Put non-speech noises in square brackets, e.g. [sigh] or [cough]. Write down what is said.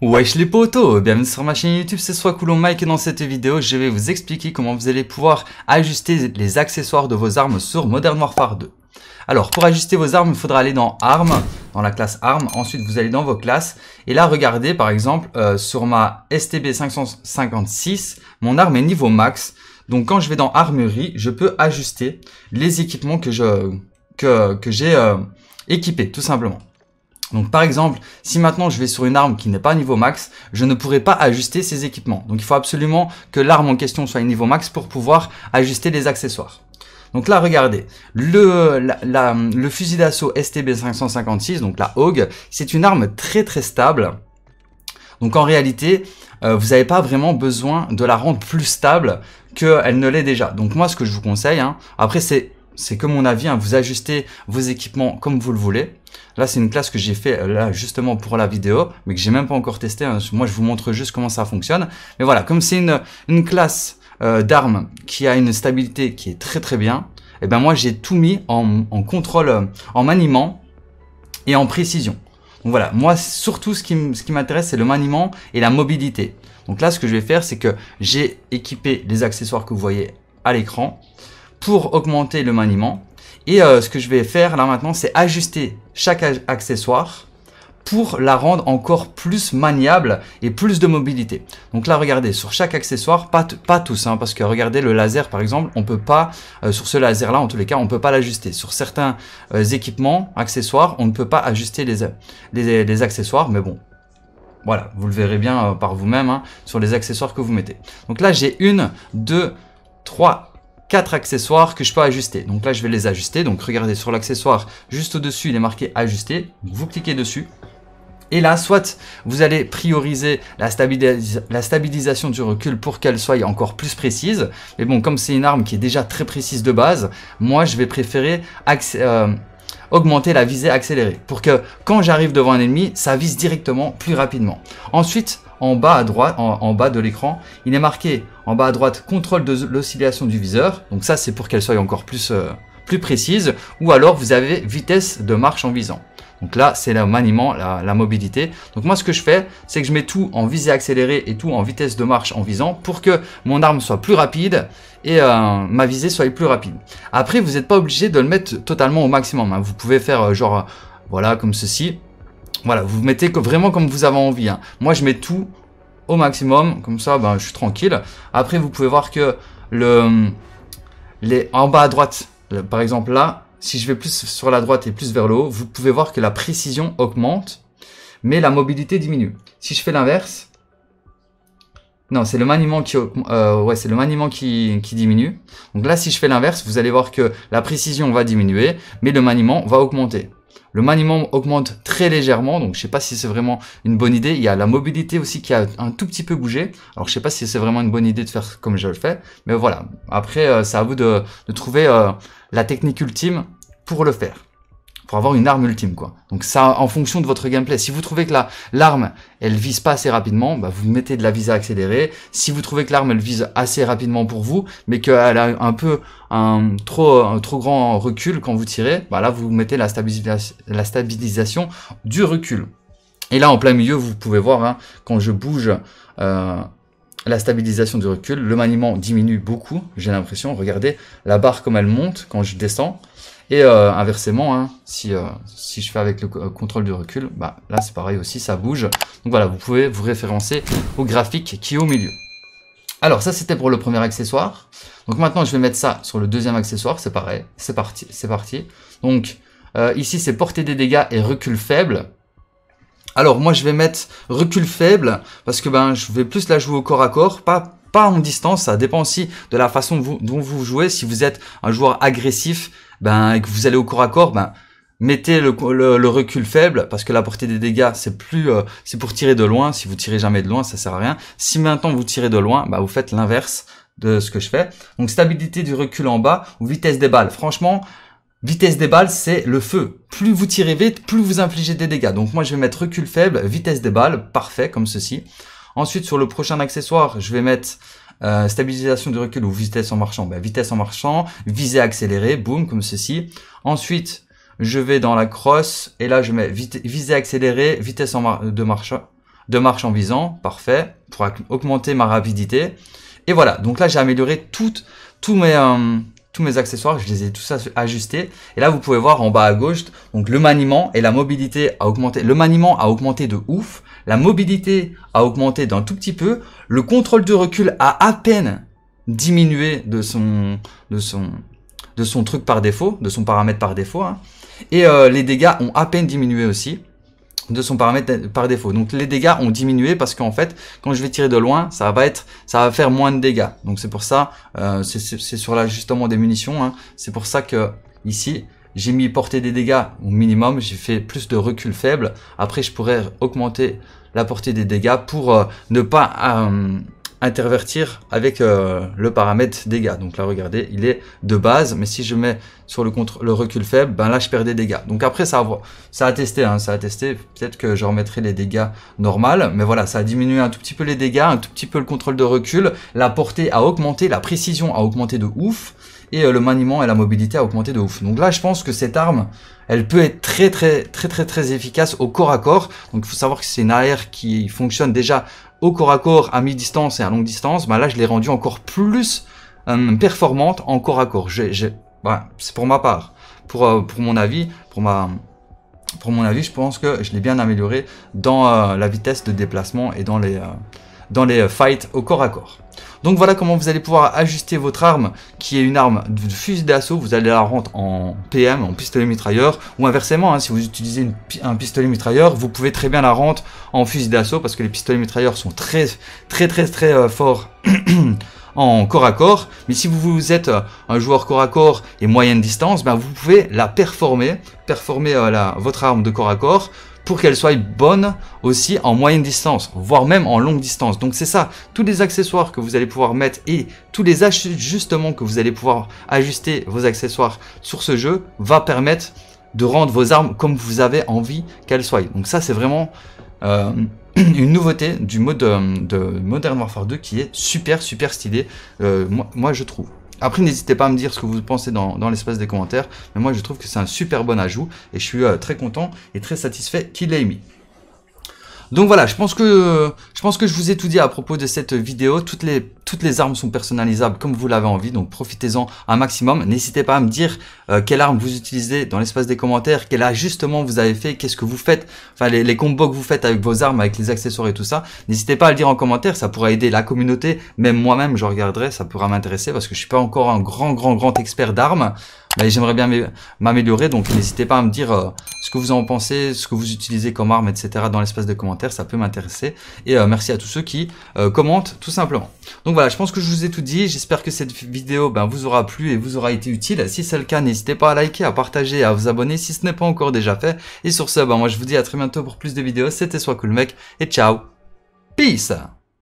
Wesh les potos, bienvenue sur ma chaîne YouTube, c'est soit Coulon Mike et dans cette vidéo, je vais vous expliquer comment vous allez pouvoir ajuster les accessoires de vos armes sur Modern Warfare 2. Alors, pour ajuster vos armes, il faudra aller dans Armes, dans la classe Armes. Ensuite, vous allez dans vos classes. Et là, regardez, par exemple, euh, sur ma STB 556, mon arme est niveau max. Donc, quand je vais dans Armerie, je peux ajuster les équipements que je que, que j'ai euh, équipés, tout simplement. Donc par exemple, si maintenant je vais sur une arme qui n'est pas niveau max, je ne pourrai pas ajuster ses équipements. Donc il faut absolument que l'arme en question soit niveau max pour pouvoir ajuster les accessoires. Donc là, regardez, le, le fusil d'assaut STB 556, donc la Hog, c'est une arme très très stable. Donc en réalité, euh, vous n'avez pas vraiment besoin de la rendre plus stable qu'elle ne l'est déjà. Donc moi, ce que je vous conseille, hein, après c'est c'est que mon avis, hein, vous ajustez vos équipements comme vous le voulez. Là, c'est une classe que j'ai fait euh, justement pour la vidéo, mais que j'ai même pas encore testé. Hein. Moi, je vous montre juste comment ça fonctionne. Mais voilà, comme c'est une, classe euh, d'armes qui a une stabilité qui est très très bien, et eh ben moi j'ai tout mis en, en contrôle, euh, en maniement et en précision. Donc voilà, moi surtout ce qui, ce qui m'intéresse c'est le maniement et la mobilité. Donc là ce que je vais faire c'est que j'ai équipé les accessoires que vous voyez à l'écran pour augmenter le maniement. Et euh, ce que je vais faire là maintenant, c'est ajuster chaque accessoire pour la rendre encore plus maniable et plus de mobilité. Donc là, regardez, sur chaque accessoire, pas, pas tous, hein, parce que regardez, le laser, par exemple, on peut pas, euh, sur ce laser-là, en tous les cas, on peut pas l'ajuster. Sur certains euh, équipements, accessoires, on ne peut pas ajuster les accessoires, mais bon, voilà, vous le verrez bien par vous-même hein, sur les accessoires que vous mettez. Donc là, j'ai une, deux, trois, quatre accessoires que je peux ajuster. Donc là, je vais les ajuster. Donc regardez sur l'accessoire juste au-dessus, il est marqué ajuster. Vous cliquez dessus. Et là, soit vous allez prioriser la, stabilisation du recul pour qu'elle soit encore plus précise. Mais bon, comme c'est une arme qui est déjà très précise de base, moi, je vais préférer euh, augmenter la visée accélérée pour que quand j'arrive devant un ennemi, ça vise directement plus rapidement. Ensuite, en bas à droite, en, bas de l'écran, il est marqué en bas à droite contrôle de l'oscillation du viseur. Donc ça, c'est pour qu'elle soit encore plus, euh, plus précise. Ou alors, vous avez vitesse de marche en visant. Donc là, c'est le maniement, la, mobilité. Donc moi, ce que je fais, c'est que je mets tout en visée accélérée et tout en vitesse de marche en visant pour que mon arme soit plus rapide et euh, ma visée soit plus rapide. Après, vous n'êtes pas obligé de le mettre totalement au maximum. Hein. Vous pouvez faire euh, genre, voilà, comme ceci. Voilà, vous mettez vraiment comme vous avez envie. Hein. Moi, je mets tout au maximum, comme ça, ben, je suis tranquille. Après, vous pouvez voir que le, les, en bas à droite, par exemple là, si je vais plus sur la droite et plus vers le haut, vous pouvez voir que la précision augmente, mais la mobilité diminue. Si je fais l'inverse, non, c'est le maniement qui, euh, ouais, c'est le maniement qui, qui diminue. Donc là, si je fais l'inverse, vous allez voir que la précision va diminuer, mais le maniement va augmenter. Le maniement augmente très légèrement, donc je sais pas si c'est vraiment une bonne idée. Il y a la mobilité aussi qui a un tout petit peu bougé. Alors je sais pas si c'est vraiment une bonne idée de faire comme je le fais, mais voilà. Après, euh, c'est à vous de, de trouver euh, la technique ultime pour le faire pour avoir une arme ultime quoi. Donc ça en fonction de votre gameplay. Si vous trouvez que la l'arme elle vise pas assez rapidement, bah, vous mettez de la visée accélérée. Si vous trouvez que l'arme elle vise assez rapidement pour vous, mais qu'elle a un peu un trop un trop grand recul quand vous tirez, bah là vous mettez la stabilisation la stabilisation du recul. Et là en plein milieu vous pouvez voir hein, quand je bouge euh, la stabilisation du recul, le maniement diminue beaucoup, j'ai l'impression. Regardez la barre comme elle monte quand je descends. Et euh, inversement, hein, si, euh, si je fais avec le contrôle du recul, bah, là c'est pareil aussi, ça bouge. Donc voilà, vous pouvez vous référencer au graphique qui est au milieu. Alors ça c'était pour le premier accessoire. Donc maintenant je vais mettre ça sur le deuxième accessoire, c'est pareil, c'est parti, c'est parti. Donc euh, ici c'est portée des dégâts et recul faible. Alors moi je vais mettre recul faible parce que ben je vais plus la jouer au corps à corps, pas pas en distance, ça dépend aussi de la façon dont vous jouez. Si vous êtes un joueur agressif, ben, et que vous allez au corps à corps, ben, mettez le, le, recul faible parce que la portée des dégâts c'est plus euh, c'est pour tirer de loin. Si vous tirez jamais de loin ça sert à rien. Si maintenant vous tirez de loin bah vous faites l'inverse de ce que je fais. Donc stabilité du recul en bas ou vitesse des balles. Franchement vitesse des balles c'est le feu. Plus vous tirez vite plus vous infligez des dégâts. Donc moi je vais mettre recul faible vitesse des balles parfait comme ceci. Ensuite sur le prochain accessoire je vais mettre euh, stabilisation du recul ou vitesse en marchant, ben, vitesse en marchant, visée accélérée, boum, comme ceci. Ensuite, je vais dans la crosse et là je mets visée accélérée, vitesse de de marche en visant, parfait, pour augmenter ma rapidité. Et voilà, donc là j'ai amélioré toutes, tous mes, euh, mes accessoires, je les ai tous ajustés. Et là vous pouvez voir en bas à gauche, donc le maniement et la mobilité a augmenté. Le maniement a augmenté de ouf, la mobilité a augmenté d'un tout petit peu, le contrôle de recul a à peine diminué de son, de son, de son truc par défaut, de son paramètre par défaut. Hein. Et euh, les dégâts ont à peine diminué aussi de son paramètre par défaut. Donc les dégâts ont diminué parce qu'en fait, quand je vais tirer de loin, ça va être, ça va faire moins de dégâts. Donc c'est pour ça, euh, c'est sur l'ajustement des munitions. Hein. C'est pour ça que ici, j'ai mis portée des dégâts au minimum. J'ai fait plus de recul faible. Après, je pourrais augmenter la portée des dégâts pour euh, ne pas euh, intervertir avec euh, le paramètre dégâts. Donc là, regardez, il est de base, mais si je mets sur le, contre, le recul faible, ben là, je perds des dégâts. Donc après, ça a, ça a testé, hein, ça a testé. Peut-être que je remettrai les dégâts normales, mais voilà, ça a diminué un tout petit peu les dégâts, un tout petit peu le contrôle de recul. La portée a augmenté, la précision a augmenté de ouf, et euh, le maniement et la mobilité a augmenté de ouf. Donc là, je pense que cette arme, elle peut être très très très très très efficace au corps à corps. Donc il faut savoir que c'est une AR qui fonctionne déjà au corps à corps à mi-distance et à longue distance, bah là je l'ai rendu encore plus euh, performante en corps à corps. c'est pour ma part. Pour, euh, pour mon avis, pour ma, pour mon avis, je pense que je l'ai bien amélioré dans la vitesse de déplacement et dans les, dans les fights au corps à corps. Donc voilà comment vous allez pouvoir ajuster votre arme qui est une arme de fusil d'assaut. Vous allez la rendre en PM, en pistolet mitrailleur, ou inversement, hein, si vous utilisez un pistolet mitrailleur, vous pouvez très bien la rendre en fusil d'assaut parce que les pistolets mitrailleurs sont très très très très, euh, forts. [clears throat] en corps à corps, mais si vous êtes euh, un joueur corps à corps et moyenne distance, ben vous pouvez la performer, performer euh, votre arme de corps à corps pour qu'elle soit bonne aussi en moyenne distance, voire même en longue distance. Donc c'est ça, tous les accessoires que vous allez pouvoir mettre et tous les ajustements que vous allez pouvoir ajuster vos accessoires sur ce jeu va permettre de rendre vos armes comme vous avez envie qu'elles soient. Donc ça c'est vraiment euh, [clears throat] une nouveauté du mode de, Modern Warfare 2 qui est super super stylé, euh, moi je trouve. Après, n'hésitez pas à me dire ce que vous pensez dans, l'espace des commentaires. Mais moi, je trouve que c'est un super bon ajout. Et je suis euh, très content et très satisfait qu'il l'ait mis. Donc voilà, je pense que je pense que je vous ai tout dit à propos de cette vidéo. Toutes les toutes les armes sont personnalisables comme vous l'avez envie, donc profitez-en un maximum. N'hésitez pas à me dire euh, quelle arme vous utilisez dans l'espace des commentaires, quel ajustement vous avez fait, qu'est-ce que vous faites, enfin les, combos que vous faites avec vos armes, avec les accessoires et tout ça. N'hésitez pas à le dire en commentaire, ça pourra aider la communauté, même moi-même je regarderai, ça pourra m'intéresser parce que je suis pas encore un grand grand grand expert d'armes j'aimerais bien m'améliorer, donc n'hésitez pas à me dire euh, ce que vous en pensez, ce que vous utilisez comme arme, etc. dans l'espace de commentaires, ça peut m'intéresser. Et euh, merci à tous ceux qui euh, commentent tout simplement. Donc voilà, je pense que je vous ai tout dit, j'espère que cette vidéo ben, vous aura plu et vous aura été utile. Si c'est le cas, n'hésitez pas à liker, à partager, à vous abonner si ce n'est pas encore déjà fait. Et sur ce, ben, moi je vous dis à très bientôt pour plus de vidéos, c'était Soit Cool Mec, et ciao, peace